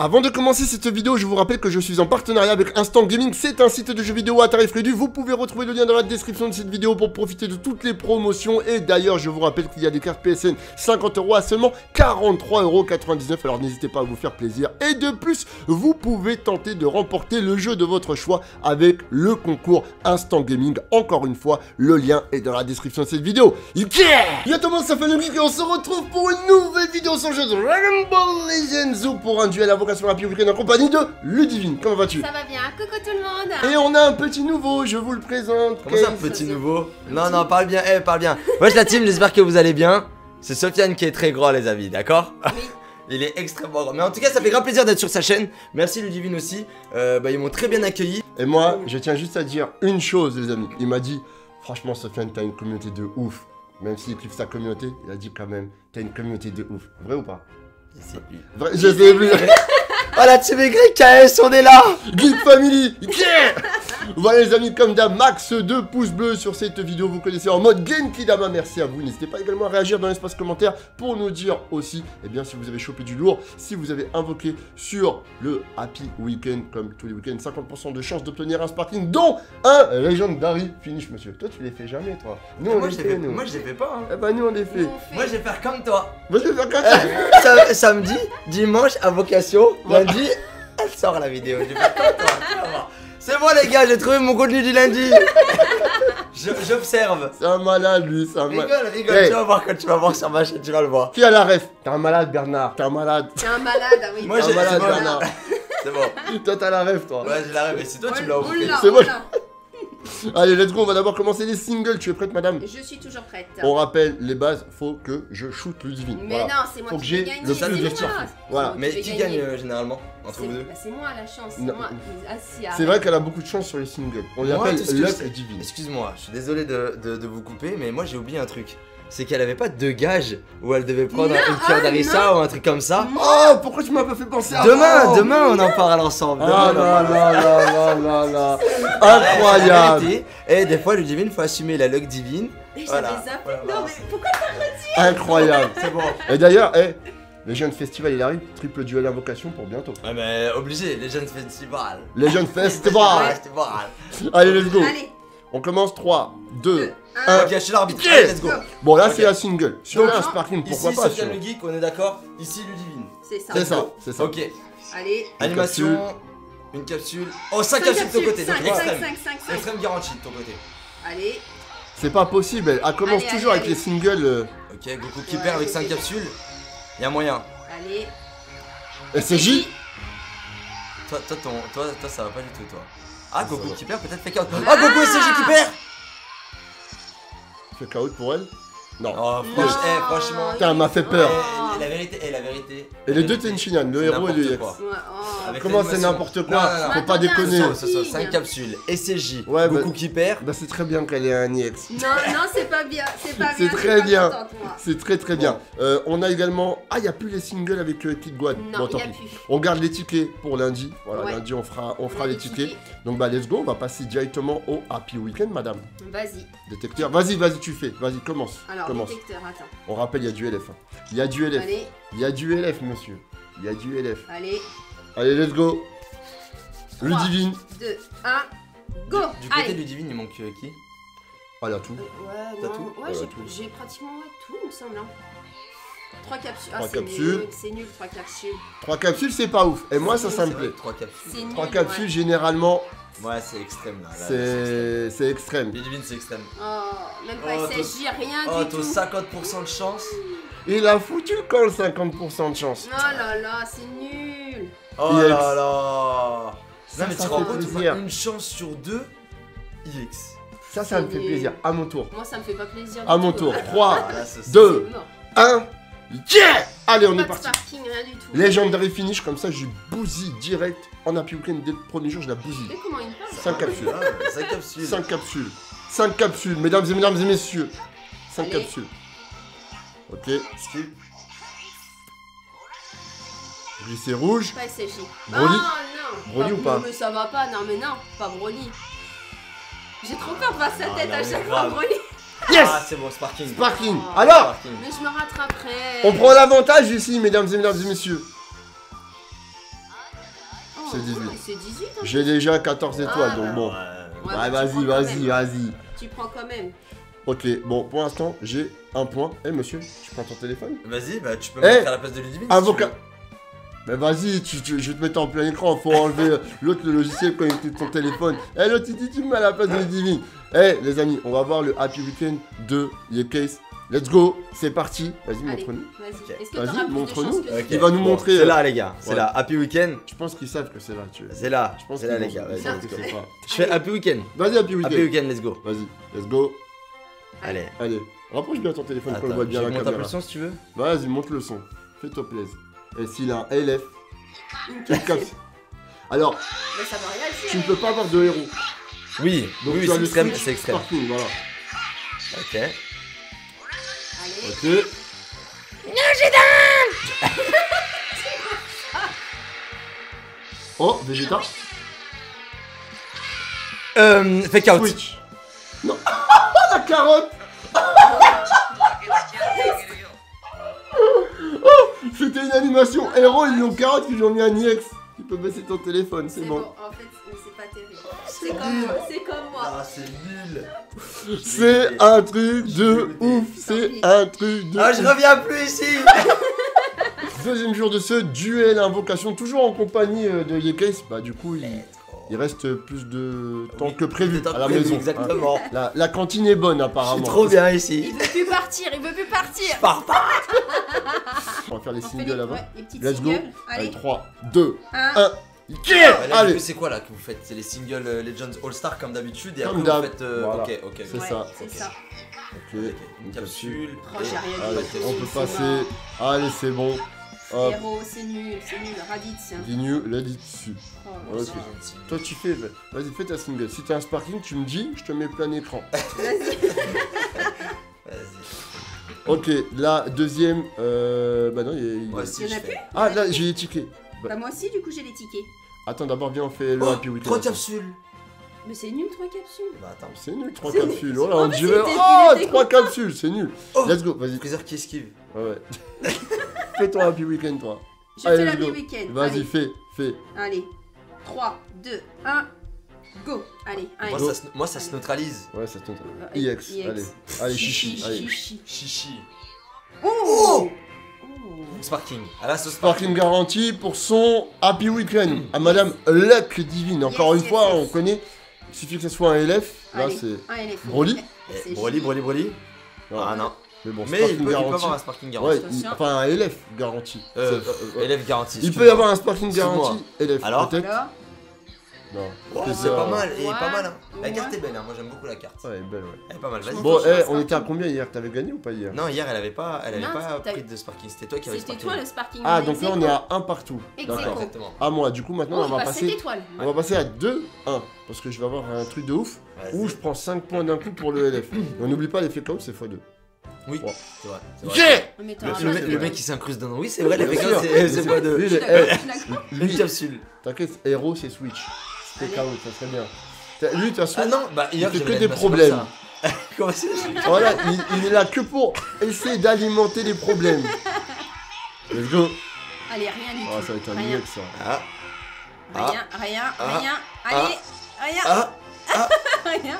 Avant de commencer cette vidéo, je vous rappelle que je suis en partenariat avec Instant Gaming, c'est un site de jeux vidéo à tarif réduit, vous pouvez retrouver le lien dans la description de cette vidéo pour profiter de toutes les promotions, et d'ailleurs je vous rappelle qu'il y a des cartes PSN 50 euros à seulement 43,99€, alors n'hésitez pas à vous faire plaisir, et de plus, vous pouvez tenter de remporter le jeu de votre choix avec le concours Instant Gaming, encore une fois, le lien est dans la description de cette vidéo. Yeah! Yo tout le monde, ça fait le geek et on se retrouve pour une nouvelle vidéo sur le jeu Dragon Ball Legends ou pour un duel à vocation rapide week-end en compagnie de Ludivine. Comment vas-tu? Ça va bien, coucou tout le monde Et on a un petit nouveau, je vous le présente. Comment ça, petit nouveau? Non, non, parle bien, eh, parle bien. Wesh la team, j'espère que vous allez bien. C'est Sofiane qui est très gros, les amis, d'accord? Il est extrêmement grand. Mais en tout cas, ça fait grand plaisir d'être sur sa chaîne. Merci Ludivine aussi. Euh, bah, ils m'ont très bien accueilli. Et moi, je tiens juste à dire une chose, les amis. Il m'a dit, franchement, Sofiane, t'as une communauté de ouf. Même s'il kiffe sa communauté, il a dit quand même, t'as une communauté de ouf. Vrai ou pas? Je sais plus. Oh la team Y, KS, on est là Geek Family Yeah Voilà les amis, comme d'hab, max 2 pouces bleus sur cette vidéo, vous connaissez en mode Genki Dama, merci à vous. N'hésitez pas également à réagir dans l'espace commentaire pour nous dire aussi, eh bien, si vous avez chopé du lourd, si vous avez invoqué sur le Happy Weekend, comme tous les week-ends, 50% de chance d'obtenir un sparking, dont un Legendary Finish, monsieur. Toi, tu les fais jamais, toi. Nous, on moi, les je fait, les fais, nous. moi, je les fais pas. hein. Eh ben, nous, on les fait. Fait- Moi, je vais faire comme toi. Moi, je vais faire comme ça. Sa- samedi, dimanche, invocation. Lundi, elle sort la vidéo. C'est bon, les gars, j'ai trouvé mon contenu du lundi. Je- J'observe. C'est un malade, lui, c'est un malade. Rigole, rigole, Hey. tu vas voir quand tu vas voir sur ma chaîne, tu vas le voir. Qui a la ref T'es un malade, Bernard. T'es un malade. T'es un malade, ah oui. Moi, j'ai un malade, c'est bon, Bernard. C'est bon. Toi, t'as la ref, toi. Ouais, j'ai la rêve, mais c'est toi, tu me l'as offert. Oula, C'est bon. Allez, let's go, on va d'abord commencer les singles. Tu es prête, madame? Je suis toujours prête. On rappelle les bases, faut que je shoot Ludivine. Mais voilà. non, c'est moi Faut que qui j'ai vais gagner. le plus de Voilà. Mais qui gagne euh, généralement entre C'est vous deux bah, c'est moi la chance, c'est moi. Ah, si, C'est vrai qu'elle a beaucoup de chance sur les singles. On les Moi, appelle tout ce que Luck Divine. Excuse-moi, je suis désolé de, de- de vous couper, mais moi j'ai oublié un truc. C'est qu'elle avait pas de gage où elle devait prendre Non, une pierre oh, d'Arissa ou un truc comme ça. Oh, pourquoi tu m'as pas fait penser à Demain, demain on en parle ensemble. Ah Demain, en là là là là là Incroyable. Et des fois, Ludivine, faut assumer la luck divine. Voilà. Voilà, Non, mais pourquoi Incroyable C'est bon. Et d'ailleurs, eh, les jeunes festivals, il arrive. Triple duel invocation pour bientôt. Ouais, mais obligé, les jeunes festivals. Les jeunes festivals Festival. Allez, let's go Allez, On commence 3, 2, un. Ok, je suis l'arbitre. Allez, let's go. Bon, là, Ok. c'est la single. Si on a un Non. sparking, pourquoi Ici, pas sur- le geek, on est d'accord. Ici, Ludivine. C'est ça. C'est ça, c'est ça. Ok. Allez. Animation, une capsule. Oh, 5 Cinq capsules de ton côté, donc 5, extrême. 5, 5, 5. Extrême garantie de ton côté. Allez. C'est pas possible, elle commence Allez, toujours allez, avec les singles. euh, Ok, Goku qui Ouais, perd avec ok. 5 capsules. Y'a moyen. Allez. SCJ Toi, toi, ton, toi, toi, ça va pas du tout, toi. Ah, Goku qui perd, peut-être fake out. Ah. Ah, Goku SCJ qui perd Fait KO pour elle Non. Oh, Non. eh, franchement. Putain, elle m'a fait peur. Eh, la vérité, eh, la vérité. Et les deux Tenshinhan, le C'est héros et le n'importe Yax. Ouais, oh. Avec Comment c'est l'animation. n'importe quoi Non, non, non. Faut pas déconner. un Ce sont 5 Signe. capsules. SCJ. Ouais, Goku bah- qui perd. Bah c'est très bien qu'elle ait un EX. Non, non, c'est pas bien. C'est pas C'est bien. très je suis pas bien. contente, moi. C'est très très bien. Euh, on a également... Ah, il a plus les singles avec euh, Kid Guad. Non, bon, tant y a pis. plus. On garde les tickets pour lundi. Voilà, Ouais. lundi on fera, on fera les tickets. Donc bah let's go, on va passer directement au Happy Weekend, madame. Vas-y. Détecteur, vas-y, vas-y, tu fais. Vas-y, commence. Alors, commence. détecteur, attends. On rappelle, il y a du LF. hein. Il y a du LF. Allez, Il y a du LF, monsieur. Il y a du LF. allez. Allez, let's go. Trois. Ludivine. 2, 1, go. Du côté Allez. du divine, il manque euh, qui? Ah, il y a tout. Euh, Ouais, T'as non. tout Ouais, j'ai- j'ai pratiquement tout, il me semble. Hein. 3 capsules. Trois ah, c'est capsules. nul. C'est nul, 3 capsules. Trois capsules, c'est pas ouf. Et moi, ça, ça me plaît. Trois capsules. C'est nul. Trois ouais. capsules, généralement, Ouais, c'est extrême là. là, c'est c'est extrême. Ludivine, c'est extrême. Oh, même pas Oh, SSJ, rien Oh, du t'as tout. 50% de chance. Il a foutu le camp, le 50% de chance. Oh là là, c'est nul. Oh IX. là là. Ça, non, mais ça tu rends fait compte, plaisir. une chance sur deux, IX. Ça, ça me fait plaisir. À mon tour. Moi, ça me fait pas plaisir. À mon tour. Ah, 3, Ah, là, ce- Deux. c'est mort. 1. Yeah Allez, on Pas est parti. sparking, rien du tout. Legendary finish, comme ça, je bousille direct en Happy Weekend dès le premier jour, je la bousille. Mais comment il parle 5 capsules. Ah, 5 capsules. 5 capsules. 5 capsules, mesdames et mesdames et messieurs. 5 Allez. capsules. Ok. Skip. Glissé rouge. Pas SSJ. Broly Ah non. Broly ou pas Mais ça va pas, non mais non, pas Broly. J'ai trop peur de voir sa Ah, tête non, à chaque fois, Broly. Yes Ah, c'est bon, Sparking. Sparking. Oh. Alors, Sparking. Mais je me rattraperai. on prend l'avantage ici, mesdames et mesdames et messieurs. c'est 18. C'est 18. hein. J'ai déjà 14 étoiles, Ah, donc bon. Ouais, bah, vas-y, vas-y, vas-y. Tu prends quand même. Ok, bon, pour l'instant, j'ai un point. Eh, monsieur, tu prends ton téléphone? Vas-y, bah tu peux Eh, me mettre à la place de Ludivine. Avocat. Mais vas-y, tu, tu- je vais te mettre en plein écran, faut enlever l'autre le logiciel connecté de ton téléphone. Eh l'autre il dit tu me mets à la place de Ludivine. Eh les amis, on va voir le Happy Weekend de The Case. Let's go, c'est parti. Vas-y, montre-nous. vas-y. De montre-nous. Il va nous Bon, montrer, C'est euh, là, les gars. C'est ouais. là. Happy Weekend. Je pense qu'ils savent que c'est là, tu C'est là. Je pense C'est là, les gars. Vas-y, pas. Je fais Happy Weekend. Vas-y, Happy Weekend. Happy Weekend, let's go. Vas-y, let's go. Allez. Allez, rapproche bien ton téléphone qu'on le voit je bien à la monte un peu le caméra. son si tu veux. Vas-y, monte le son. Fais-toi plaisir. Et s'il a un LF, Une. Alors, Mais ça tu ne peux pas avoir de héros. Oui, Donc oui, tu as c'est le extrême, switch c'est extrême. Sparking, voilà. Ok. Allez. Ok. Oh, Vegeta. Euh, fake out. Switch. Non. la carotte. C'était une animation héros, ils lui ont carotte, ils lui ont mis un IX. Tu peux baisser ton téléphone, c'est bon. bon. En fait, c'est pas terrible. C'est comme moi. C'est comme moi. Ah, c'est nul. C'est un truc de ouf, c'est un truc de Ah, je reviens plus ici. Deuxième jour de ce duel invocation, toujours en compagnie euh, de Yekes. Bah du coup, il, il reste plus de temps que prévu Temps à la prévu, maison. Exactement. La, la cantine est bonne Je apparemment. suis trop bien ici. Il veut plus partir. Il veut plus partir. Je pars pas. On va faire les On singles les, avant. ouais, les petites Let's go. singles. Allez, Allez. 3, 2, Un. 1. Ouais, là, du Allez, c'est quoi là que vous faites? C'est les singles euh, Legends All Star comme d'habitude et Comme après vous faites. euh, Voilà. Ok, ok. C'est Ouais, ça. C'est Ok. ça. Ok. Une capsule. Oh, Allez, on peut C'est passer. Allez, c'est bon. Hop, Héros, c'est nul. C'est nul. Raditz. Dignu, là dit dessus. Oh. Toi, tu fais. Vas-y, fais ta single. Si t'as un sparking, tu me dis, je te mets plein écran. Vas-y. Vas-y. Ok, la deuxième. Euh. Bah non, il y a- il y a- Moi aussi, Il y en je a fais. plus? Ah, là, j'ai les tickets. Bah, moi aussi, du coup, j'ai les tickets. Attends, d'abord, viens, on fait le Oh, Happy Weekend. Trois capsules. Mais c'est nul, trois capsules. Bah attends. C'est nul, trois C'est capsules. Oh là, on dirait. il Oh, était trois capsules, c'est nul. Oh. Let's go, vas-y. Freezer qui esquive. Ouais, ouais. Fais ton Happy Weekend, toi. Je Allez, fais go. week-end. Vas-y, fais, fais. Allez. 3, 2, 1. Go. Allez. Moi Allez. ça, se- moi, ça se neutralise. Ouais, ça tente. Euh, IX, IX. allez. Allez, chichi, allez. Chichi. Chichi. Oh. Oh Oh. Sparking. À la sauce Sparking garantie pour son Happy Weekend à Madame Luck Divine. Encore Yes, une yes, fois, yes. on connaît. Il suffit que ce soit un LF. Là, c'est. Un. Broly Eh, Broly, Broly, Broly. Non. Ah non. Mais bon, Mais il Sparking peut, il peut avoir un Sparking Ouais, garanti. il- enfin un LF garanti. Euh, C'est- euh, ouais. élève garanti. Il peut y avoir un Sparking garanti LF. Alors peut-être Alors Non. Oh, C'est pas mal, et Ouais. pas mal. Hein. La Ouais. carte est belle, hein. moi j'aime beaucoup la carte. Ouais, elle est belle, ouais. Elle est pas mal, vas-y. Bon, eh, on était à combien hier? T'avais gagné ou pas hier? Non, hier elle avait pas, elle avait Non, pas pris de Sparking, c'était toi qui avais C'était toi le Sparking. Ah, On donc là, on est à 1 partout. D'accord. Exactement. À moi, du coup, maintenant, Oh, on va bah, 7 passer. On va passer à 2-1. Parce que je vais avoir un truc de ouf. Où je prends 5 points d'un coup pour le LF. On n'oublie pas, l'effet KO, c'est x2. Oui, c'est vrai. vrai. Yeah Le, mec, de- le mec qui s'incruste dans. Oui, c'est vrai, les sûr. c'est pas de. Une capsule. T'inquiète, héros, c'est Switch. C'est. KO, ça serait bien. Lui, de toute façon, Ah non, bah fait j'avais que des problèmes. ça. Comment c'est voilà, il, il est là que pour essayer d'alimenter les problèmes. Let's go. Allez, rien du Ah, tout. ça va être un Rien, ça. Ah, rien, rien, rien. Allez, rien, rien.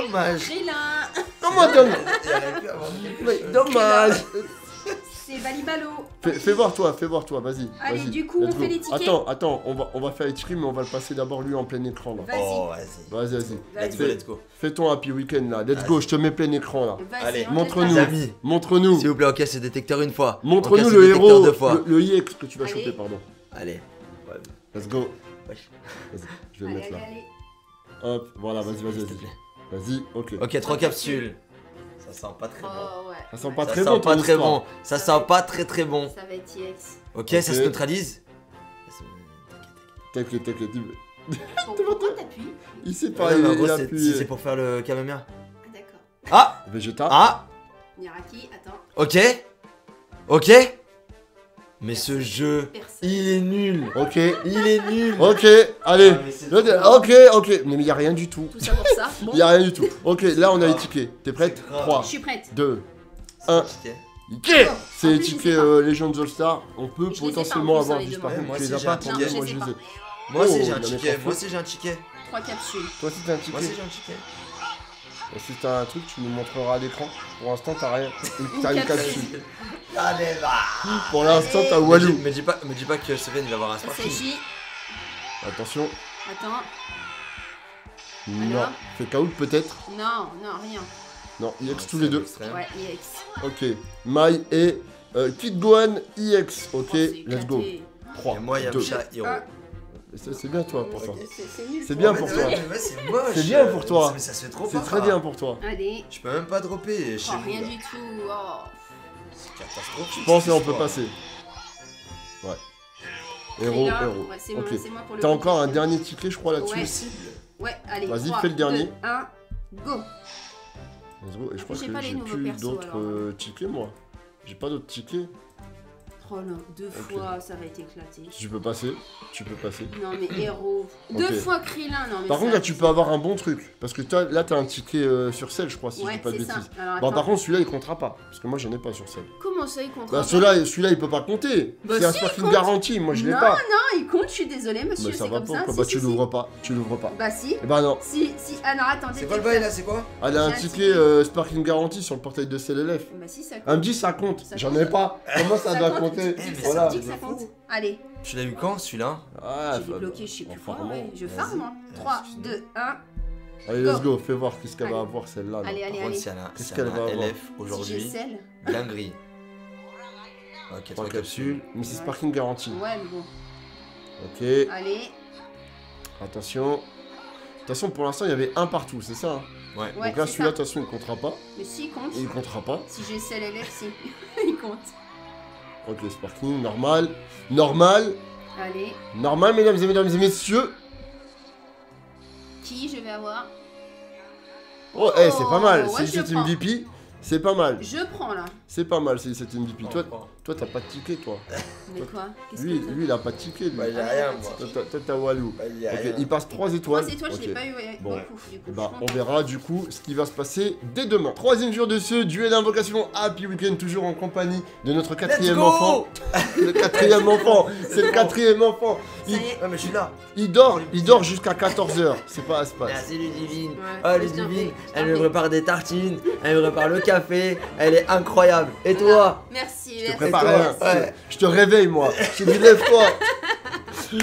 Dommage. Comment dommage dommage C'est Balibalo. fais, fais voir toi, fais voir toi, vas-y. Allez, du coup, let's on go. fait les tickets Attends, attends, on va, on va faire les tickets, mais on va le passer d'abord lui en plein écran là. Vas-y. Oh, vas-y. Vas-y, vas-y. Let's Vas-y. go, let's go. Fais ton happy weekend là, let's go, je te mets plein écran là. Vas-y, Allez, on montre-nous. amis, Montre-nous, s'il vous plaît, casse le détecteur une fois. On montre-nous le héros, deux fois. le, le IX que tu vas Allez. choper, pardon. Allez. Let's go. wesh. Vas-y, je vais le Allez, mettre allez, là. allez. Hop, voilà, vas-y, vas-y, S'il te vas-y. Vas-y, ok. Ok, trois capsules. Ça sent pas très bon. Oh, ouais. Ça sent pas Ça très sent bon, pas ton très histoire. bon. Ça sent pas très très bon. Ça va être IX. Ok, Ok. ça se neutralise. T'inquiète, t'inquiète, Pourquoi t'appuies il sait pas, il, appuie. si c'est pour faire le Kamehameha. Ah, d'accord. Ah Vegeta. Ah Niraki, attends. Ok Ok Mais ce jeu, Personne. il est nul Ok, Il est nul ok, allez. Ah, Ok, ok, mais il y a rien du tout. Tout ça pour ça. Bon, Il y a rien du tout. Ok, là on a les tickets. T'es prête C'est grave. 3, je suis prête. 2, C'est Un. compliqué. ticket En C'est les plus, je tickets euh, Legends All Star. On peut Je les ai pas, potentiellement avoir les du deux, Sparking. moi Tu les aussi, as j'ai pas un Moi ticket. les les Moi aussi Oh, j'ai un ticket, moi aussi j'ai un ticket. Trois capsules. Toi si t'as un Moi ticket, aussi j'ai un ticket. Et si t'as un truc, tu nous montreras à l'écran. Pour l'instant, t'as rien. Une- T'as une capsule. capsule. Allez va Pour l'instant, t'as Walou. me dis pas, me dis pas que il va avoir un sparking. Attention. Attends. Non. Alors Fait KO peut-être Non, non, rien. Non, EX tous les deux. Ouais, EX. Ok. Mai et euh, Kid Gohan EX. Ok, Oh, let's go. éclaté. 3, Et moi 2. Yamcha Hero. C'est bien toi pour toi. C'est- bien pour toi. C'est bien pour toi. Mais ça se fait trop C'est très bien pour toi. Allez. Je peux même pas dropper chez Oh, vous. rien du tout. Oh. C'est catastrophique. Je pense ce et on que peut passer. Ouais. Héros, héros. Ok. moi, c'est moi pour le T'as encore un dernier ticket, je crois, là-dessus. Ouais. Ouais, allez. Vas-y, fais le dernier. deux, un, go. Let's go. Et je crois que j'ai plus d'autres alors. euh, tickets, moi. J'ai pas d'autres tickets. Oh là, deux fois, ça va être éclaté. Tu peux passer, tu peux passer. Non mais héros. Deux fois Krillin, non mais Par contre, là, tu peux avoir un bon truc. Parce que toi, là, t'as un ticket euh, sur celle, je crois, si je Ouais, dis pas de c'est ça. bêtises. Alors, Bon, par contre, celui-là, il comptera pas. Parce que moi, j'en ai pas sur celle. Comment ça, il compte Bah, pas celui-là, il peut pas compter. Bah, c'est un si, sparking compte. garanti. Moi, je l'ai Non, pas. Non, il compte, je suis désolée, monsieur, Bah, ça va comme pas. Bah, tu l'ouvres pas. Tu l'ouvres pas. Bah si, bah, non. si, si. Ah non, attendez. C'est quoi le bail là C'est quoi Elle a un ticket euh, sparking garanti sur le portail de CLLF. Bah si, ça compte. Elle me dit ça compte. J'en ai pas. Comment ça, doit compte, compter dis que ça- Voilà. dis que ça compte. Allez, Tu l'as eu quand celui-là Ah, j'ai bah, débloqué, je sais plus quoi, ouais. Je farm, hein. 3, Excuse-moi. 2, 1. Allez, let's go. Fais voir qu'est-ce qu'elle va avoir celle-là. là. Allez, allez, allez. Qu'est-ce qu'elle va avoir LF aujourd'hui, dinguerie. Ok, Trois trois capsules. Mais c'est sparking garanti. Ouais, mais bon. Ok. Allez. Attention. Attention, pour l'instant, il y avait un partout, c'est ça hein Ouais. Ouais, Donc là, c'est celui-là, ça. de toute façon, il comptera pas. Mais si, il compte. Et il comptera pas. Si j'ai celle LF, si. il compte. Ok, sparking, normal. Normal. Allez. Normal, mesdames et mesdames et messieurs. Qui je vais avoir? Oh, eh, c'est pas mal. ouais, c'est je prends. MVP. C'est pas mal. Je prends là. C'est pas mal, c'est cette MVP. Toi, Toi, toi, t'as pas de ticket, toi. Mais quoi? Qu'est-ce Lui, que lui, il a pas de ticket, lui. Bah, il a rien, moi. Toi, t'as- Walou. Bah, il y a Ok, rien. il passe 3 étoiles. Moi, c'est toi, je l'ai pas eu ouais, Bon. beaucoup. Du coup, Bah, on verra du coup ce qui va se passer dès demain. Troisième jour de ce duel d'invocation Happy Weekend, toujours en compagnie de notre Let's quatrième go enfant. Le quatrième enfant, c'est le quatrième enfant. Il, Ça y est. Ouais, mais je suis là. il dort, il dort jusqu'à 14h. C'est pas à se passer. Merci Ludivine. Ouais, Oh elle me prépare des tartines, elle me prépare le café, elle est incroyable. Et toi Merci, Je te merci. prépare rien. ouais. Je te réveille, moi. Je te dis, lève-toi.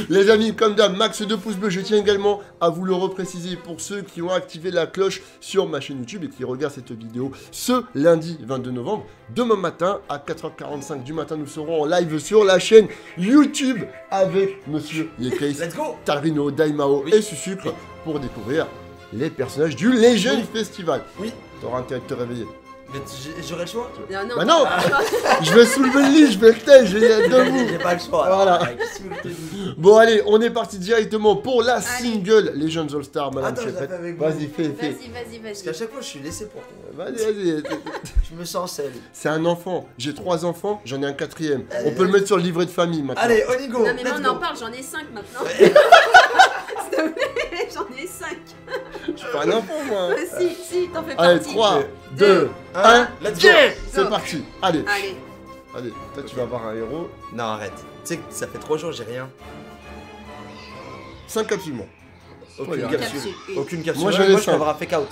Les amis, comme d'hab, max de pouces bleus. Je tiens également à vous le repréciser pour ceux qui ont activé la cloche sur ma chaîne YouTube et qui regardent cette vidéo ce lundi 22 novembre. Demain matin, à 4h45 du matin, nous serons en live sur la chaîne YouTube avec Monsieur Yekais, Let's go Tarino, Daimao Oui. et Susucre pour découvrir les personnages du Legend Festival. Oui. T'auras intérêt de te réveiller. Mais j'ai- j'aurai le choix Non, non. Bah non. Je vais soulever le lit, je vais le taire, je vais être debout. J'ai pas le choix. Voilà. Bon allez, on est parti directement pour la single Legends All Star, Madame Chefette. Vas-y, fais, fais. Vas-y, vas-y, Parce qu'à vas-y. chaque fois je suis laissé pour. Vas-y, vas-y. Je me sens seul. C'est un enfant. J'ai trois enfants, j'en ai un quatrième. On peut le mettre sur le livret de famille maintenant. Allez, on y go Non, mais moi, on en parle, j'en ai 5 maintenant. S'il te plaît, j'en ai 5. Je suis pas un enfant, moi. si, si, t'en fais Allez, partie. 3, Deux, 2, 1. Let's go C'est parti. Allez, Allez, allez. Toi, tu vas avoir un héros. Non, arrête. Tu sais que ça fait 3 jours, j'ai rien. 5 capsules, moi. Aucune Regarde. capsule. Capsule, une. Aucune capsule. Moi, je peux avoir un fake out.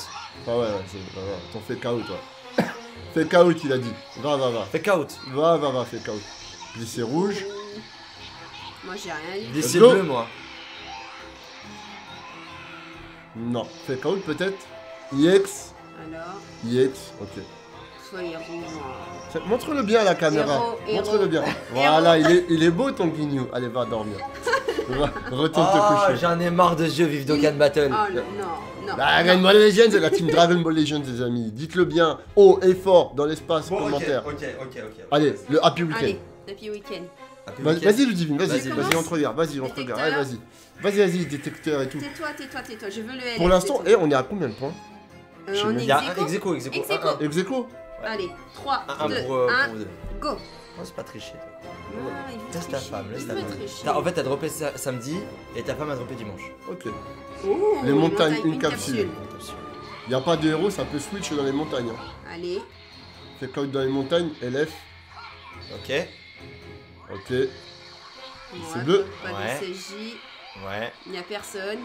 Ah ouais, ouais, c'est pas grave. T'en fais KO, toi. fais KO, il a dit. Va, va, va. Fake out. Va, va, va, fais KO. Glissé rouge. Moi, j'ai rien dit. Lycée go. bleu, moi. Non. Fais KO, peut-être. IX. Alors, IX. Ok. soyez rouge. C'est- Montre-le bien à la caméra. Montre-le bien. Voilà, il est, il est beau ton guignou. Allez, va dormir. Va, retourne te Oh, coucher. j'en ai marre de ce jeu, vive Dokkan Battle. Oh non, non. Bah, Dragon Ball Legends, c'est la team Dragon Ball Legends, les amis. Dites-le bien, haut et fort dans l'espace Bon, commentaire. ok, ok, ok. Allez, le Happy Weekend. Allez, Happy Weekend. Vas-. Vas-y, Ludivine, vas-y, Vas-y, vas-y, commence. on te regarde, vas-y, on te regarde, vas-y. Vas-y, vas-y, détecteur et tout. Tais-toi, tais-toi, tais-toi. Je veux le LF. Pour l'instant, c'est eh, on est à combien de points? Euh, je sais est Il y a un ex aequo, ex aequo. Ex aequo. Un, un. Ex aequo Allez, 3, Un, un 2, pour, euh, 1, pour vous deux. go. Non, c'est pas tricher, il Laisse ta femme, laisse Il ta femme. En fait, t'as droppé sa- samedi et ta femme a droppé dimanche. Ok. Oh, Les montagnes, une capsule. Une capsule. Y a pas de héros, ça peut switch dans les montagnes. hein. Allez, Fait cloud dans les montagnes, LF, Ok. ok. Ouais, bleu. Pas Ouais. de CJ. Ouais, Il n'y a personne.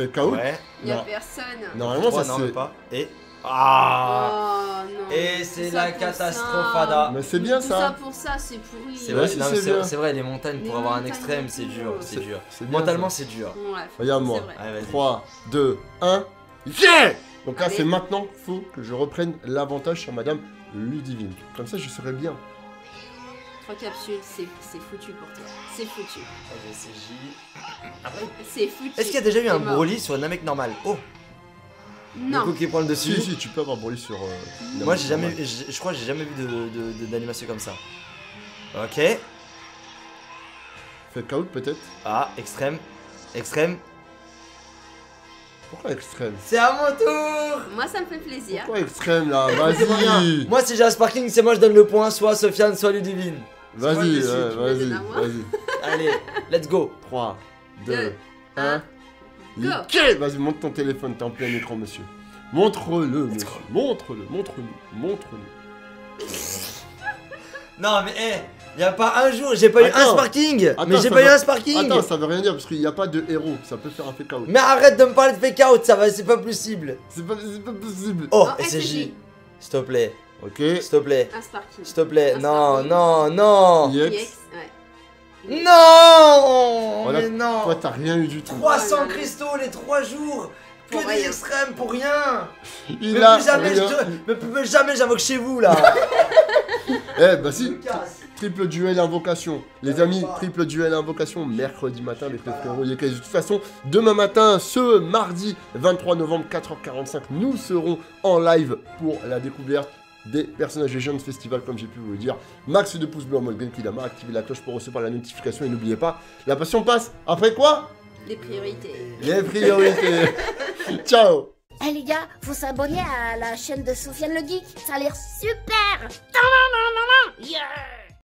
Fake out. ouais. Il n'y a personne. Normalement, ça c'est. pas. Et. Ah Oh non. Et c'est la catastrophada. Mais c'est bien ça ça. pour ça, c'est pourri. C'est vrai, si, vrai, les montagnes Les pour avoir un extrême, c'est dur, c'est dur. Mentalement, c'est dur. Regarde-moi. c'est vrai. Allez, vas-y. 3, 2, 1. Yeah Donc là, c'est maintenant faut que je reprenne l'avantage sur Madame Ludivine. Comme ça, je serai bien. Trois capsules, c'est c'est foutu pour toi. C'est foutu. C'est foutu. Est-ce qu'il y a déjà eu un mort. Broly sur un mec normal Oh Le Non. coup qui prend le dessus. Si, si, tu peux avoir brûlé sur. euh, Moi, j'ai jamais, je crois que j'ai jamais vu de- de- de- d'animation comme ça. Ok. Fake out peut-être Ah, extrême. Extrême. Pourquoi extrême? C'est à mon tour Moi, ça me fait plaisir. Pourquoi extrême là? Vas-y Moi, si j'ai un sparking, c'est moi je donne le point, soit Sofiane, soit Ludivine. Vas-y, vas-y, vas-y. Allez, let's go. 3, 2, Deux, 1. un. Go. Ok Vas-y, montre ton téléphone, t'es en plein écran, monsieur. Montre-le, monsieur. Montre-le, montre-le, montre-le. Non, mais hé, y a pas un jour, j'ai pas eu un sparking. Attends, mais j'ai pas eu un sparking. Attends, ça veut rien dire parce qu'il n'y a pas de héros, ça peut faire un fake out. Mais arrête de me parler de fake out, ça va, c'est pas possible. C'est pas, possible. Oh, Oh. SJ. S'il te plaît, Ok. s'il te plaît, Un s'il te plaît. Un Non, non, non. Ouais. Non Voilà, Mais non Toi, t'as rien eu du tout. 300 Oh là là. cristaux les 3 jours Que Pour des rien. extrêmes pour rien Il Mais a plus jamais, rien. je, mais plus jamais j'invoque chez vous là Eh, bah si. Triple duel invocation. Les amis, triple duel invocation mercredi matin avec le frérot. De toute façon, demain matin, ce mardi 23 novembre 4h45, nous serons en live pour la découverte des personnages jeunes festival comme j'ai pu vous le dire. Max de pouces bleus en mode Genkidama, activez la cloche pour recevoir la notification et n'oubliez pas, la passion passe. Après quoi? Les priorités. Les priorités. Ciao Eh les gars, faut s'abonner à la chaîne de Sofiane le Geek, ça a l'air super Yeah